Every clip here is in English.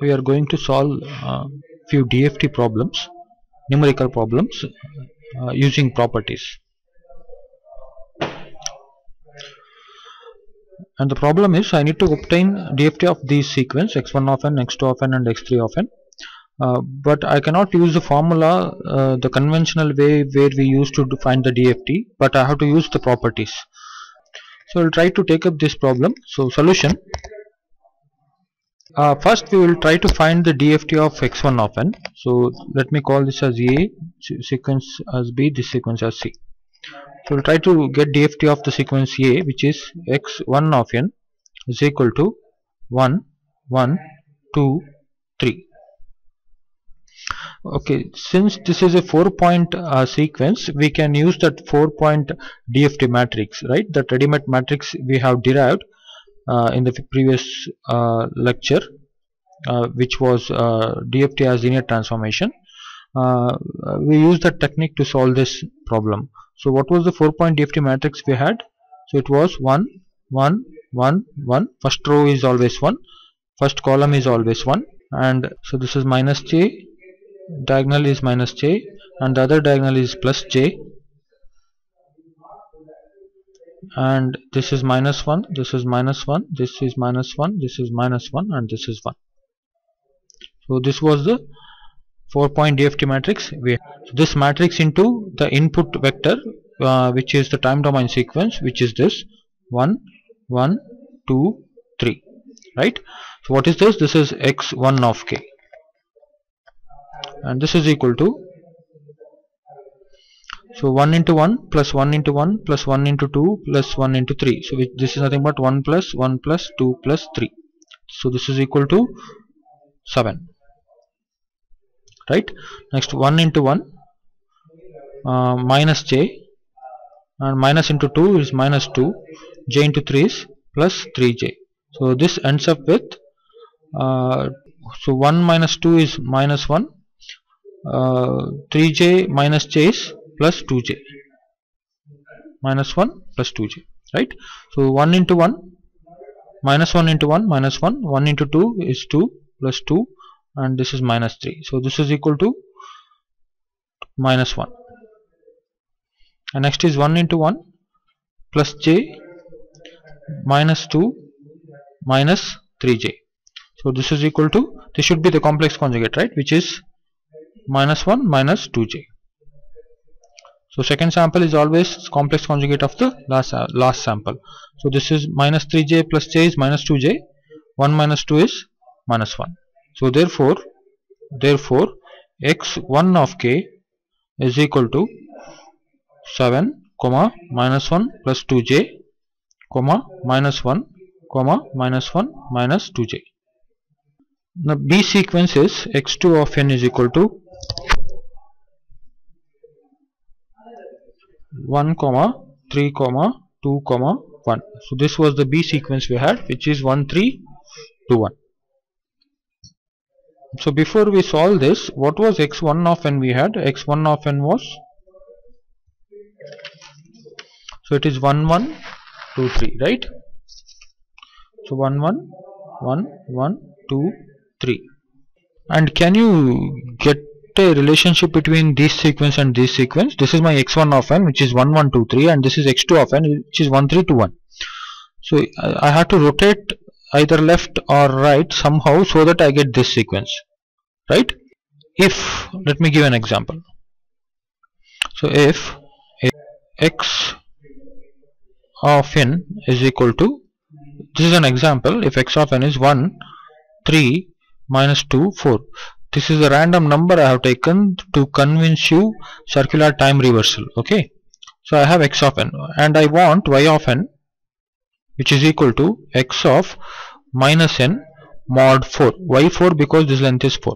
we are going to solve uh, few DFT problems numerical problems uh, using properties and the problem is I need to obtain DFT of these sequence x1 of n, x2 of n and x3 of n. Uh, but I cannot use the formula uh, the conventional way where we used to find the DFT but I have to use the properties. So I'll try to take up this problem. So solution. Uh, first we will try to find the DFT of x1 of n. So let me call this as A sequence as B this sequence as C so we'll try to get DFT of the sequence A which is x1 of n is equal to 1 1 2 3 okay since this is a four point uh, sequence we can use that four point DFT matrix right? That ready-made matrix we have derived uh, in the previous uh, lecture uh, which was uh, DFT as linear transformation. Uh, we use that technique to solve this problem so what was the four point DFT matrix we had? So it was 1 1 1 1 first row is always 1 first column is always 1 and so this is minus j. Diagonal is minus j. And the other diagonal is plus j. And this is minus 1 this is minus 1 this is minus 1 this is minus 1 and this is 1 so this was the four point DFT matrix. We so this matrix into the input vector uh, which is the time domain sequence which is this 1 1 2 3 right? So what is this? This is x1 of k. And this is equal to so 1 into 1 plus 1 into 1 plus 1 into 2 plus 1 into 3 so this is nothing but 1 plus 1 plus 2 plus 3 so this is equal to 7 right? Next 1 into 1 uh, minus j and minus into 2 is minus 2 j into 3 is plus 3j so this ends up with uh, so 1 minus 2 is minus 1 uh, 3j minus j is plus 2j minus 1 plus 2j right? So 1 into 1 minus 1 into 1 minus 1 1 into 2 is 2 plus 2 and this is minus 3 so this is equal to minus 1 and next is 1 into 1 plus j minus 2 minus 3j so this is equal to this should be the complex conjugate right? Which is minus 1 minus 2j so second sample is always complex conjugate of the last uh, last sample. So this is minus 3j plus j is minus 2j 1 minus 2 is minus 1 so therefore therefore x1 of k is equal to 7 comma minus 1 plus 2j comma minus 1 comma minus 1 minus 2j now b sequence is x2 of n is equal to 1 comma 3 comma 2 comma 1 so this was the b sequence we had which is 1 3 2 1 so before we solve this what was x1 of n we had? X1 of n was? So it is 1 1 2 3 right? So 1 1 1 1 2 3 and can you get a relationship between this sequence and this sequence? This is my x1 of n which is 1 1 2 3 and this is x2 of n which is 1 3 2 1 so I have to rotate either left or right somehow so that I get this sequence right? If let me give an example. So if x of n is equal to this is an example if x of n is 1 3 minus 2 4 this is a random number I have taken to convince you circular time reversal okay? So I have x of n and I want y of n which is equal to x of minus n mod 4 y 4 because this length is 4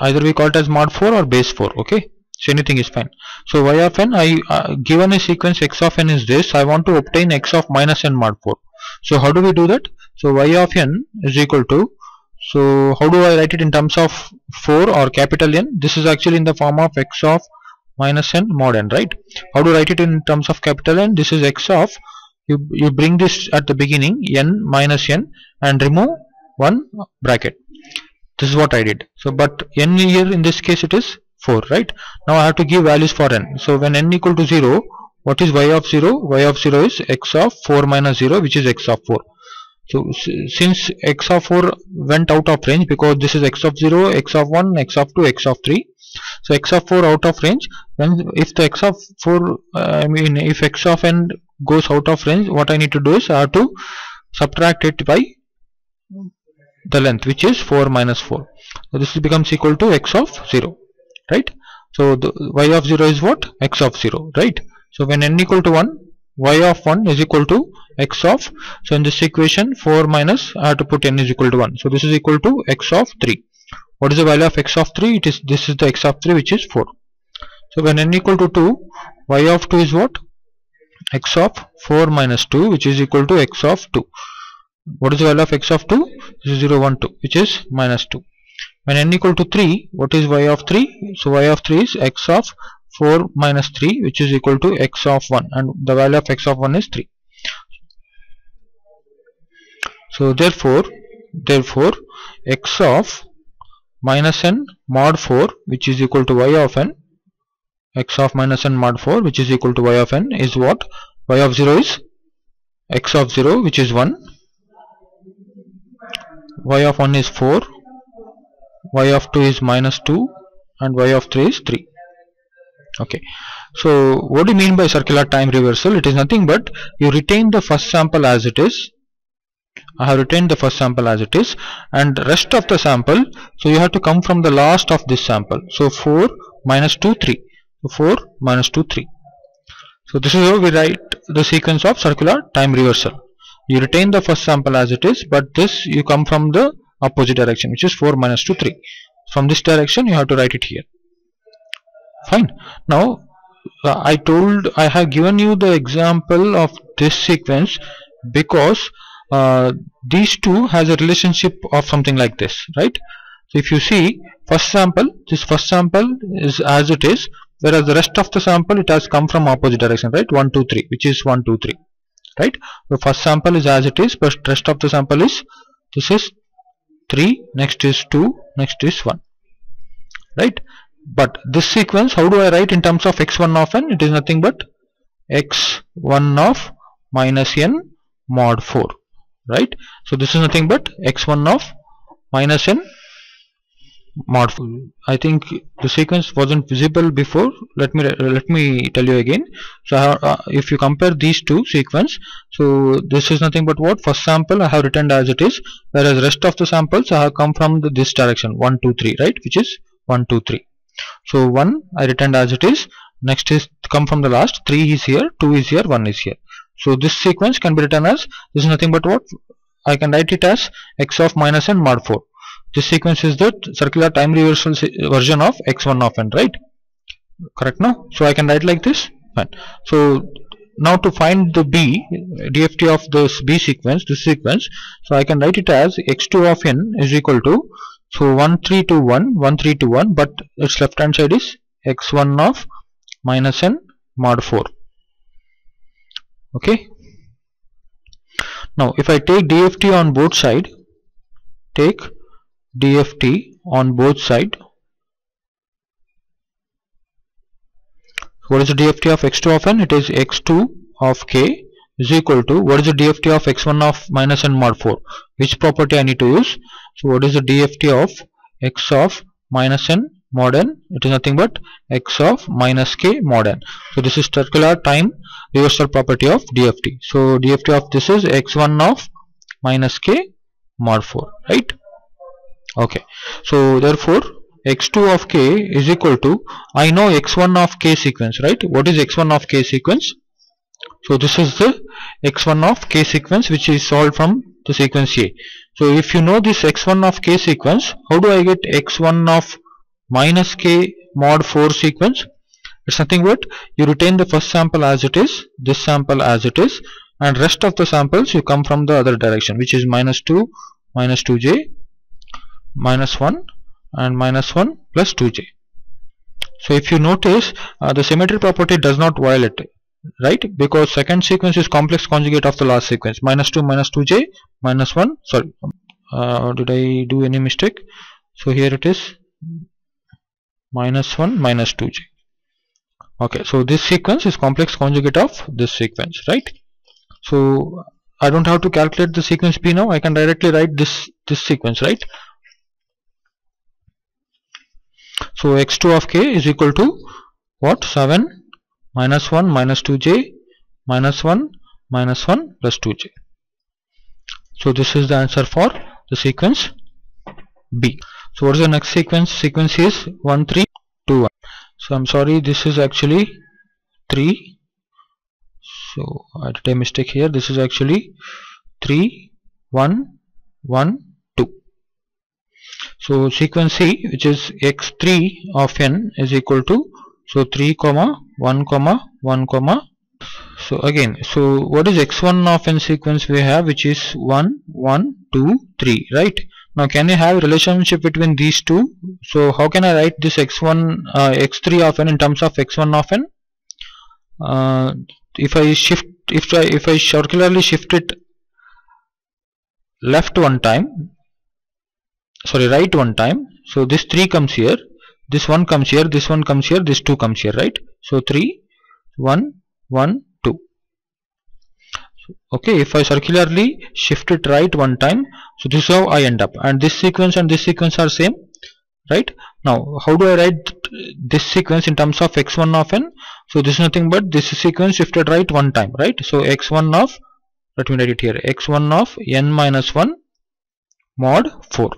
either we call it as mod 4 or base 4 okay? So anything is fine. So y of n I uh, given a sequence x of n is this I want to obtain x of minus n mod 4 so how do we do that? So y of n is equal to so how do I write it in terms of 4 or capital N? This is actually in the form of x of minus n mod n right? How to write it in terms of capital N? This is x of you, you bring this at the beginning n minus n and remove one bracket this is what I did so but n here in this case it is 4 right now I have to give values for n so when n equal to 0 what is y of 0 y of 0 is x of 4 minus 0 which is x of 4 so since x of 4 went out of range because this is x of 0 x of 1 x of 2 x of 3 so x of 4 out of range then if the x of 4 uh, I mean if x of n goes out of range what I need to do is I have to subtract it by the length which is 4 minus 4 so this becomes equal to x of 0 right? So the y of 0 is what? x of 0 right? So when n equal to 1 y of 1 is equal to x of so in this equation 4 minus I have to put n is equal to 1 so this is equal to x of 3 what is the value of x of 3 it is this is the x of 3 which is 4 so when n equal to 2 y of 2 is what? x of 4 minus 2 which is equal to x of 2 what is the value of x of 2 this is 0 1 2 which is minus 2 when n equal to 3 what is y of 3 so y of 3 is x of 4 minus 3 which is equal to x of 1 and the value of x of 1 is 3 so therefore therefore x of minus n mod 4 which is equal to y of n x of minus n mod 4 which is equal to y of n is what? Y of 0 is x of 0 which is 1 y of 1 is 4 y of 2 is minus 2 and y of 3 is 3 okay. So what do you mean by circular time reversal? It is nothing but you retain the first sample as it is. I have retained the first sample as it is and rest of the sample so you have to come from the last of this sample. So 4 minus 2 3 so 4 minus 2 3 so this is how we write the sequence of circular time reversal you retain the first sample as it is but this you come from the opposite direction which is 4 minus 2 3 from this direction you have to write it here. Fine. Now uh, I told I have given you the example of this sequence because uh, these two has a relationship of something like this right? So if you see first sample this first sample is as it is whereas the rest of the sample it has come from opposite direction right? 1 2 3 which is 1 2 3 right? The first sample is as it is but rest of the sample is this is 3 next is 2 next is 1 right? But this sequence how do I write in terms of x1 of n? It is nothing but x1 of minus n mod 4 right? So this is nothing but x1 of minus n mod 4 I think the sequence wasn't visible before. Let me let me tell you again. So uh, if you compare these two sequence so this is nothing but what? First sample I have written as it is whereas rest of the samples I have come from the, this direction 1 2 3 right? Which is 1 2 3 so 1 I returned as it is next is come from the last 3 is here 2 is here 1 is here. So this sequence can be written as this is nothing but what? I can write it as x of minus n mod 4 this sequence is the circular time reversal version of x1 of n right? Correct now so I can write like this? Fine. So now to find the b dft of this b sequence this sequence so I can write it as x2 of n is equal to so 1 3 2 1 1 3 2 1 but its left hand side is x1 of minus n mod 4 okay? Now if I take DFT on both side take DFT on both side. What is the DFT of x2 of n? It is x2 of k is equal to what is the DFT of x1 of minus n mod 4 which property I need to use? So what is the DFT of x of minus n mod n? It is nothing but x of minus k mod n. So this is circular time reversal property of DFT so DFT of this is x1 of minus k mod 4 right okay. So therefore x2 of k is equal to I know x1 of k sequence right? What is x1 of k sequence? So this is the x1 of k sequence which is solved from the sequence A. So if you know this x1 of k sequence how do I get x1 of minus k mod 4 sequence? It's nothing but you retain the first sample as it is this sample as it is and rest of the samples you come from the other direction which is minus 2 minus 2j minus 1 and minus 1 plus 2j so if you notice uh, the symmetry property does not violate right? Because second sequence is complex conjugate of the last sequence. Minus 2 minus 2j minus 1 sorry. Uh, did I do any mistake? So here it is. Minus 1 minus 2j okay so this sequence is complex conjugate of this sequence right? So I don't have to calculate the sequence p now. I can directly write this this sequence right so x2 of k is equal to what? 7 minus 1 minus 2j minus 1 minus 1 plus 2j so this is the answer for the sequence b. So what is the next sequence? Sequence is 1 3 2 1 so I'm sorry this is actually 3 so I did a mistake here. This is actually 3 1 1 2 so sequence C which is x3 of n is equal to so 3 comma 1 comma 1 comma. So again so what is x1 of n sequence we have which is 1 1 2 3 right? Now can you have relationship between these two? So how can I write this x1 uh, x3 of n in terms of x1 of n? Uh, if I shift if I if I circularly shift it left one time sorry right one time. So this 3 comes here. This one comes here. This one comes here. This 2 comes here right? So 3 1 1 2 okay if I circularly shift it right one time so this is how I end up. And this sequence and this sequence are same right? Now how do I write this sequence in terms of x1 of n? So this is nothing but this sequence shifted right one time right? So x1 of let me write it here. X1 of n minus 1 mod 4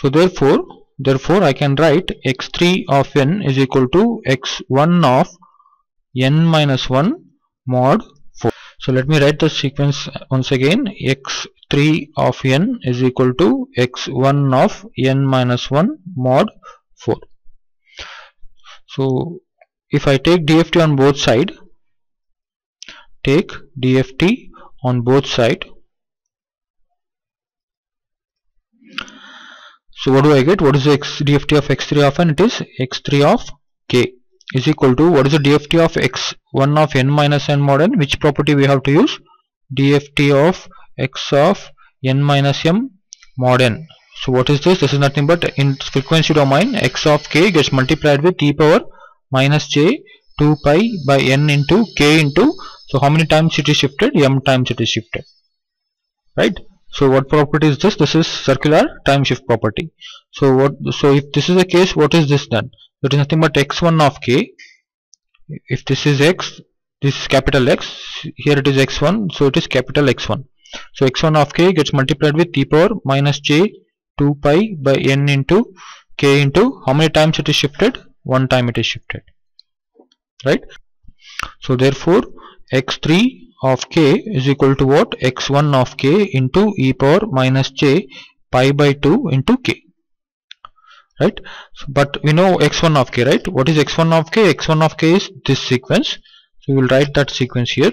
so therefore therefore I can write x3 of n is equal to x1 of n minus 1 mod 4 so let me write the sequence once again. x3 of n is equal to x1 of n minus 1 mod 4 so if I take DFT on both side take DFT on both side so what do I get? What is the x DFT of x3 of n? It is x3 of k is equal to what is the DFT of x1 of n minus n mod n? Which property we have to use? DFT of x of n minus m mod n. So what is this? This is nothing but in frequency domain. X of k gets multiplied with e power minus j 2 pi by n into k into so how many times it is shifted? M times it is shifted. Right so what property is this? This is circular time shift property. So what so if this is the case what is this then? It is nothing but x1 of k. If this is x this is capital X here it is x1 so it is capital X1 so x1 of k gets multiplied with e power minus j 2 pi by n into k into how many times it is shifted? One time it is shifted. Right? So therefore x3 of k is equal to what? X1 of k into e power minus j pi by 2 into k. Right? So, but we know x1 of k right? What is x1 of k? X1 of k is this sequence. So we will write that sequence here.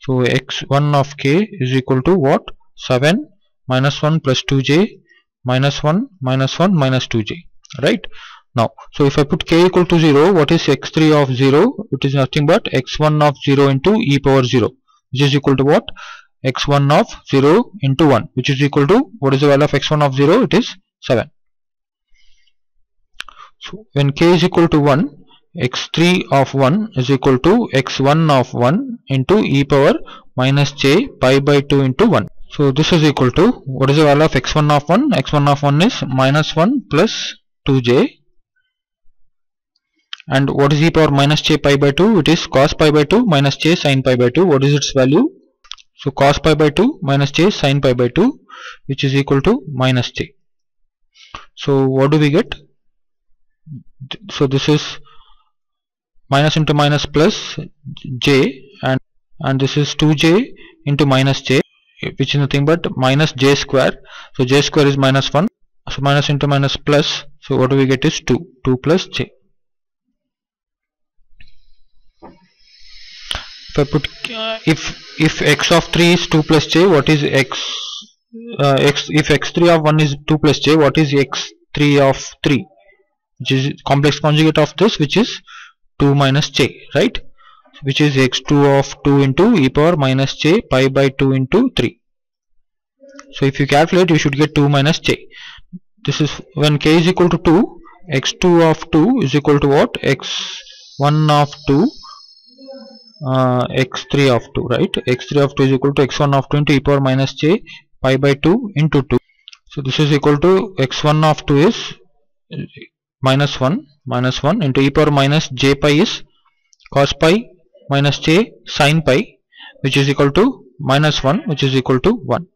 So x1 of k is equal to what? 7 minus 1 plus 2j minus 1 minus 1 minus 2j right? Now so if I put k equal to 0 what is x3 of 0 it is nothing but x1 of 0 into e power 0 which is equal to what? X1 of 0 into 1 which is equal to what is the value of x1 of 0 it is 7 so when k is equal to 1 x3 of 1 is equal to x1 of 1 into e power minus j pi by 2 into 1 so this is equal to what is the value of x1 of 1 x1 of 1 is minus 1 plus 2j and what is e power minus j pi by 2 it is cos pi by 2 minus j sin pi by 2 what is its value? So cos pi by 2 minus j sin pi by 2 which is equal to minus j. So what do we get? So this is minus into minus plus j and and this is 2j into minus j which is nothing but minus j square. So j square is minus 1 so minus into minus plus. So what do we get is 2 2 plus j if I put if if x of 3 is 2 plus j what is x uh, x if x3 of 1 is 2 plus j what is x3 of 3 which is complex conjugate of this which is 2 minus j right? Which is x2 of 2 into e power minus j pi by 2 into 3 so if you calculate you should get 2 minus j. This is when k is equal to 2 x2 of 2 is equal to what? x1 of 2 uh, x3 of 2 right? x3 of 2 is equal to x1 of 2 into e power minus j pi by 2 into 2 so this is equal to x1 of 2 is minus 1 minus 1 into e power minus j pi is cos pi minus j sin pi which is equal to minus 1 which is equal to 1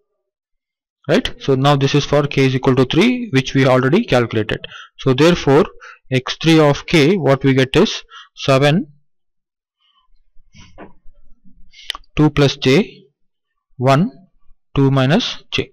right? So now this is for k is equal to 3 which we already calculated. So therefore x3 of k what we get is 7 2 plus j 1 2 minus j